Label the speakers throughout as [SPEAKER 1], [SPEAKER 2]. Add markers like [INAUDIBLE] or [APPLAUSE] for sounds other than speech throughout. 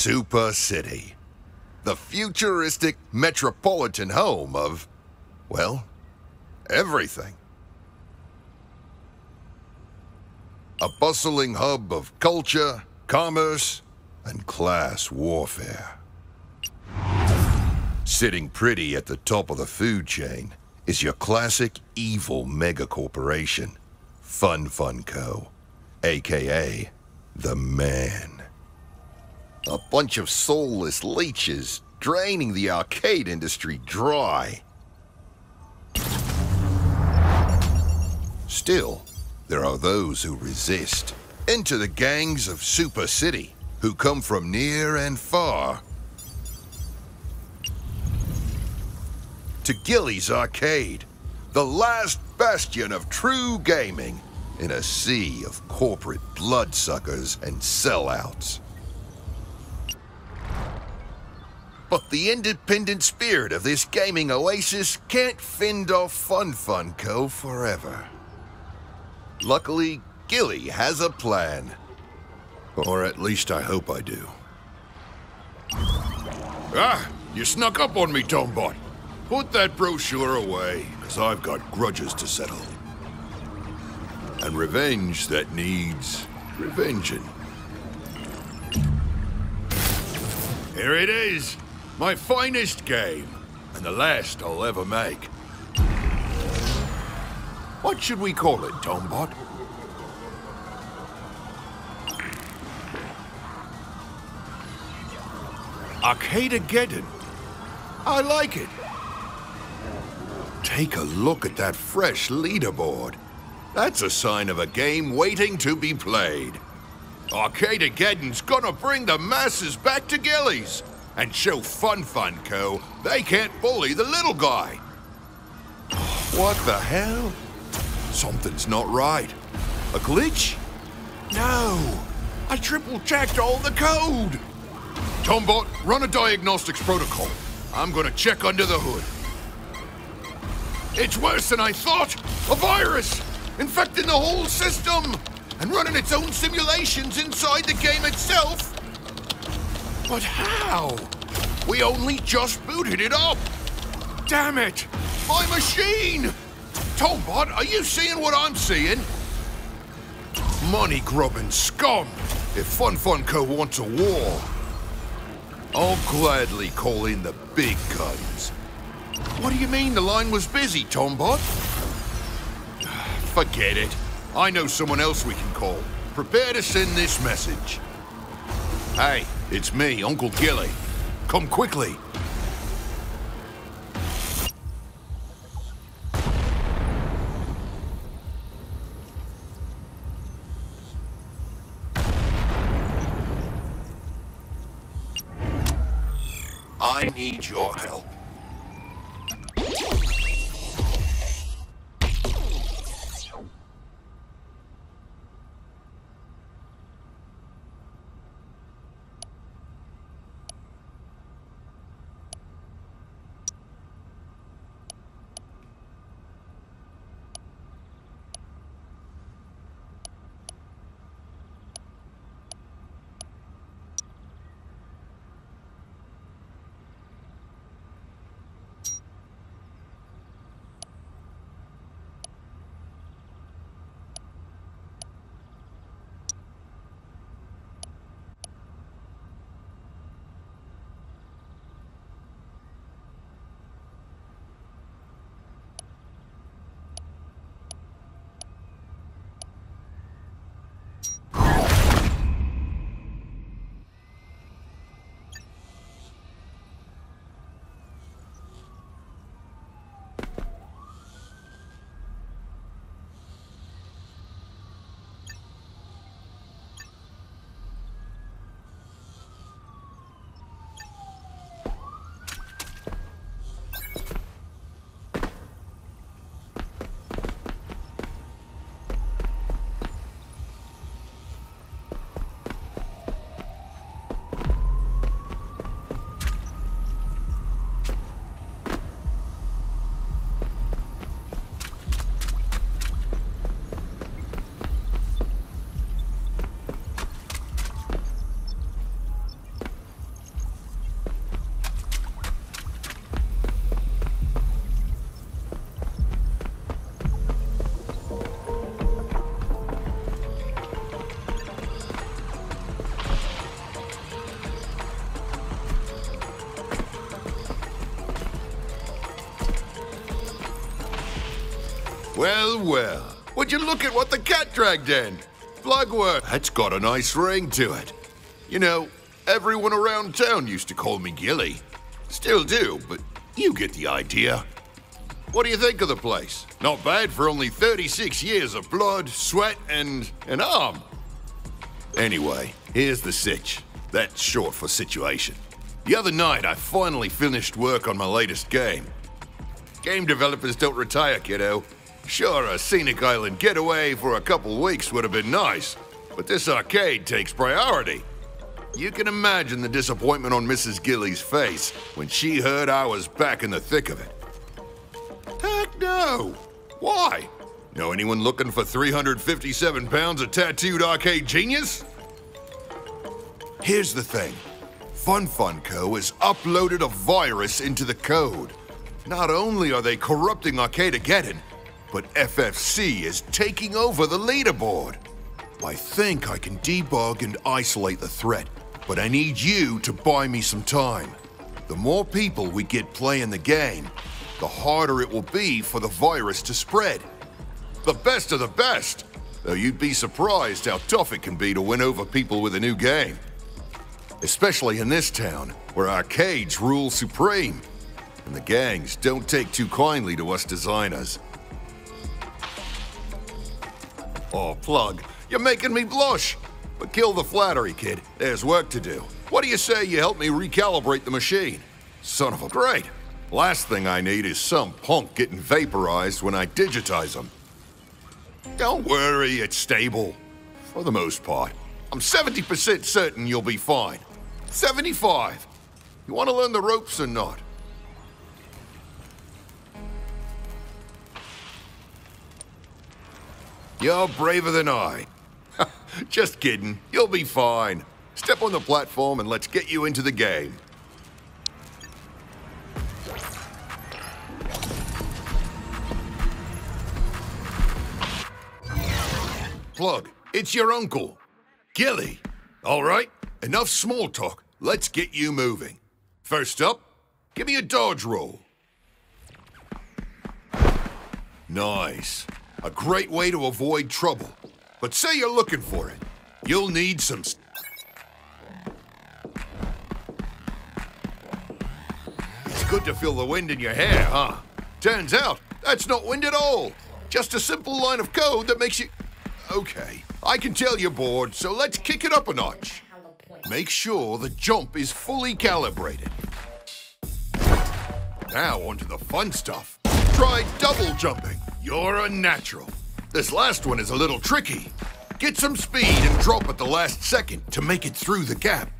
[SPEAKER 1] Super City. The futuristic metropolitan home of, well, everything. A bustling hub of culture, commerce, and class warfare. Sitting pretty at the top of the food chain is your classic evil mega corporation, Fun Fun Co., aka the Man. A bunch of soulless leeches draining the arcade industry dry. Still, there are those who resist. Enter the gangs of Super City, who come from near and far to Gilly's Arcade, the last bastion of true gaming in a sea of corporate bloodsuckers and sellouts. But the independent spirit of this gaming oasis can't fend off Fun Fun Co. forever. Luckily, Gilly has a plan. Or at least I hope I do.
[SPEAKER 2] Ah, you snuck up on me, Tombot. Put that brochure away, because I've got grudges to settle. And revenge that needs revenging. Here it is. My finest game, and the last I'll ever make. What should we call it, Tombot? Arcadegeddon. I like it. Take a look at that fresh leaderboard. That's a sign of a game waiting to be played. Arcadegeddon's gonna bring the masses back to Gilly's and show Fun Fun Co. they can't bully the little guy. What the hell? Something's not right. A glitch? No. I triple-checked all the code. Tombot, run a diagnostics protocol. I'm gonna check under the hood. It's worse than I thought! A virus! Infecting the whole system! And running its own simulations inside the game itself! But how? We only just booted it up! Damn it! My machine! Tombot, are you seeing what I'm seeing? Money grubbing scum! If Fun Fun Co. wants a war, I'll gladly call in the big guns. What do you mean the line was busy, Tombot? [SIGHS] Forget it. I know someone else we can call. Prepare to send this message. Hey, it's me, Uncle Gilly. Come quickly. I need your help. Well, well. Would you look at what the cat dragged in? Plugworth. That's got a nice ring to it. You know, everyone around town used to call me Gilly. Still do, but you get the idea. What do you think of the place? Not bad for only 36 years of blood, sweat, and an arm. Anyway, here's the sitch. That's short for situation. The other night, I finally finished work on my latest game. Game developers don't retire, kiddo. Sure, a scenic island getaway for a couple weeks would have been nice, but this arcade takes priority. You can imagine the disappointment on Mrs. Gilly's face when she heard I was back in the thick of it. Heck no! Why? Know anyone looking for 357 pounds of tattooed arcade genius? Here's the thing. Fun Fun Co. has uploaded a virus into the code. Not only are they corrupting Arcadegeddon, but FFC is taking over the leaderboard. I think I can debug and isolate the threat, but I need you to buy me some time. The more people we get playing the game, the harder it will be for the virus to spread. The best of the best, though you'd be surprised how tough it can be to win over people with a new game. Especially in this town, where arcades rule supreme, and the gangs don't take too kindly to us designers. Oh, Plug, you're making me blush. But kill the flattery, kid. There's work to do. What do you say you help me recalibrate the machine? Son of a great. Last thing I need is some punk getting vaporized when I digitize them. Don't worry, it's stable. For the most part. I'm 70% certain you'll be fine. 75. You want to learn the ropes or not? You're braver than I. [LAUGHS] Just kidding. You'll be fine. Step on the platform and let's get you into the game. Plug, it's your uncle. Gilly. All right, enough small talk. Let's get you moving. First up, give me a dodge roll. Nice. A great way to avoid trouble. But say you're looking for it. You'll need some... It's good to feel the wind in your hair, huh? Turns out, that's not wind at all. Just a simple line of code that makes you... Okay, I can tell you're bored, so let's kick it up a notch. Make sure the jump is fully calibrated. Now onto the fun stuff. Try double jumping. You're a natural. This last one is a little tricky. Get some speed and drop at the last second to make it through the gap.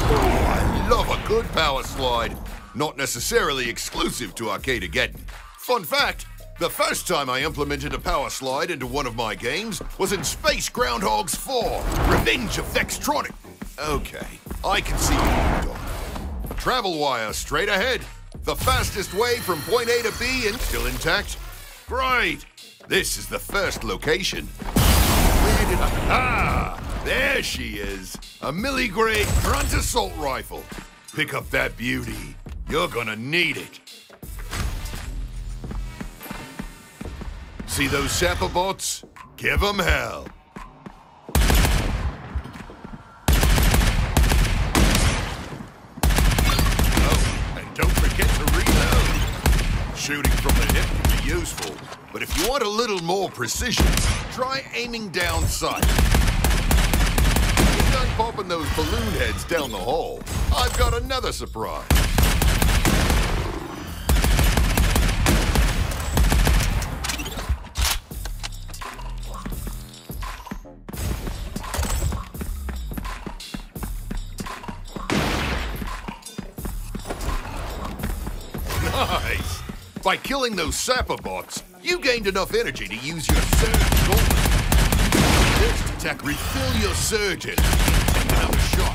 [SPEAKER 2] Oh, I love a good power slide. Not necessarily exclusive to Arcadegeddon. Fun fact, the first time I implemented a power slide into one of my games was in Space Groundhogs 4, Revenge of Thextronic. Okay, I can see you, dog. Travel wire straight ahead. The fastest way from point A to B and still intact. Great. This is the first location. Where did I... Ah! There she is. A milli-grade grunt assault rifle. Pick up that beauty. You're gonna need it. See those sapper bots? Give them hell. Oh, and don't forget to reload. Shooting from the hip can be useful, but if you want a little more precision, try aiming down sight. You're done popping those balloon heads down the hall. I've got another surprise. By killing those sapper bots, you gained enough energy to use your surge gauntlet. Next attack, refill your surges. Take another shot.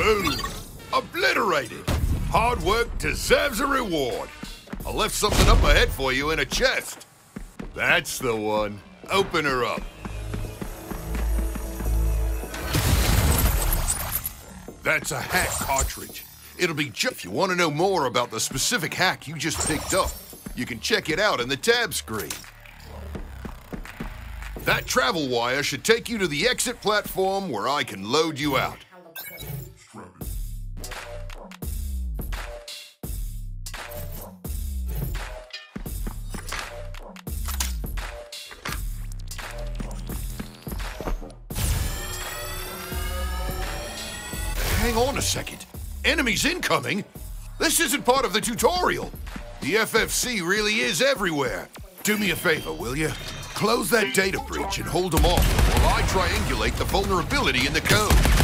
[SPEAKER 2] Boom! Obliterated! Hard work deserves a reward. I left something up ahead for you in a chest. That's the one. Open her up. That's a hack cartridge. It'll be just... If you want to know more about the specific hack you just picked up, you can check it out in the tab screen. That travel wire should take you to the exit platform where I can load you out. Hang on a second. Enemies incoming? This isn't part of the tutorial. The FFC really is everywhere. Do me a favor, will you? Close that data breach and hold them off while I triangulate the vulnerability in the code.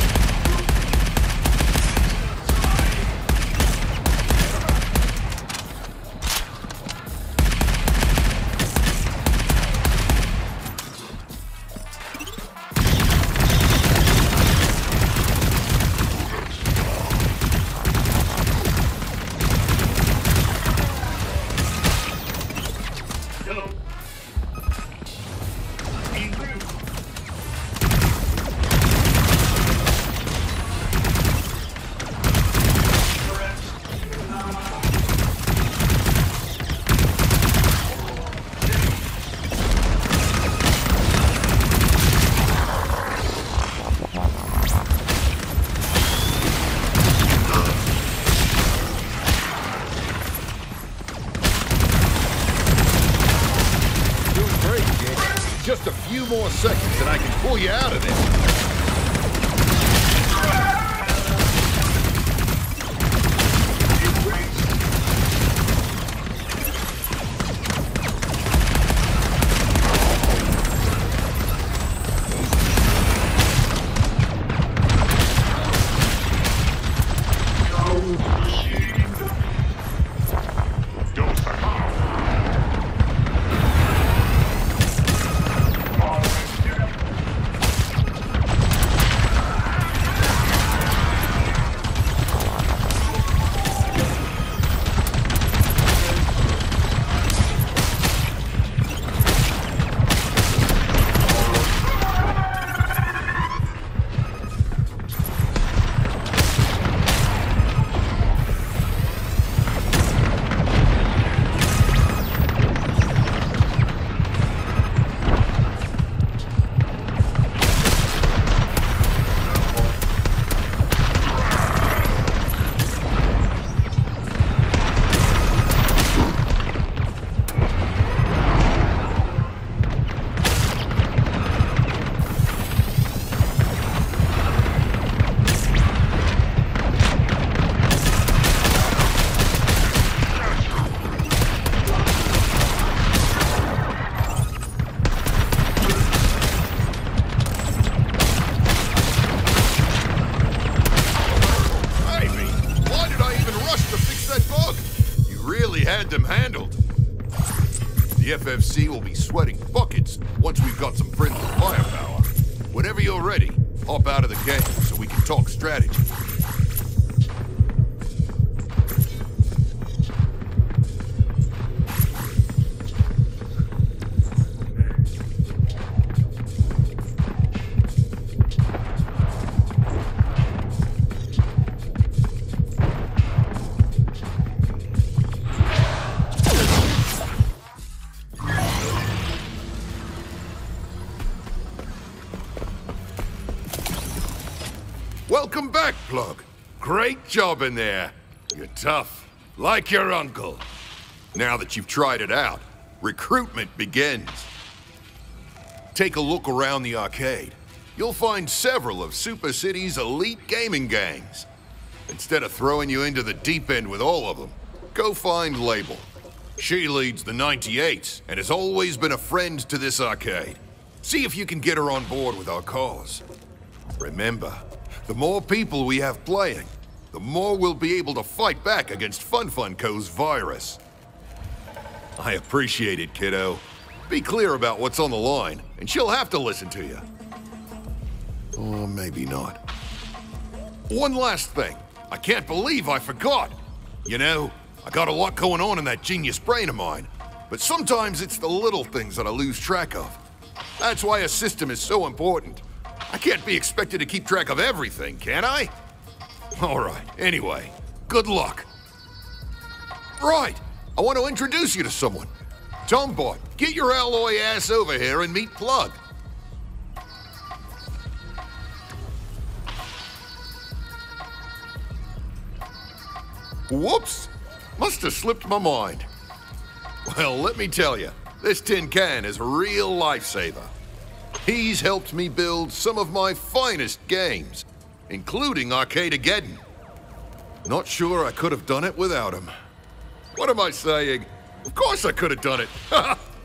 [SPEAKER 2] Just a few more seconds and I can pull you out of there. Will be sweating buckets once we've got some friendly firepower. Whenever you're ready, hop out of the game so we can talk strategy. Job in there. You're tough, like your uncle. Now that you've tried it out, recruitment begins. Take a look around the arcade. You'll find several of Super City's elite gaming gangs. Instead of throwing you into the deep end with all of them, go find Label. She leads the 98s and has always been a friend to this arcade. See if you can get her on board with our cause. Remember, the more people we have playing, the more we'll be able to fight back against Fun Fun Co.'s virus. I appreciate it, kiddo. Be clear about what's on the line, and she'll have to listen to you. Or maybe not. one last thing. I can't believe I forgot. You know, I got a lot going on in that genius brain of mine, but sometimes it's the little things that I lose track of. That's why a system is so important. I can't be expected to keep track of everything, can I? All right, anyway, good luck. Right, I want to introduce you to someone. Tombot, get your alloy ass over here and meet Plug. Whoops! Must have slipped my mind. Well, let me tell you, this tin can is a real lifesaver. He's helped me build some of my finest games, including Arcadegeddon. Not sure I could have done it without him. What am I saying? Of course I could have done it! [LAUGHS]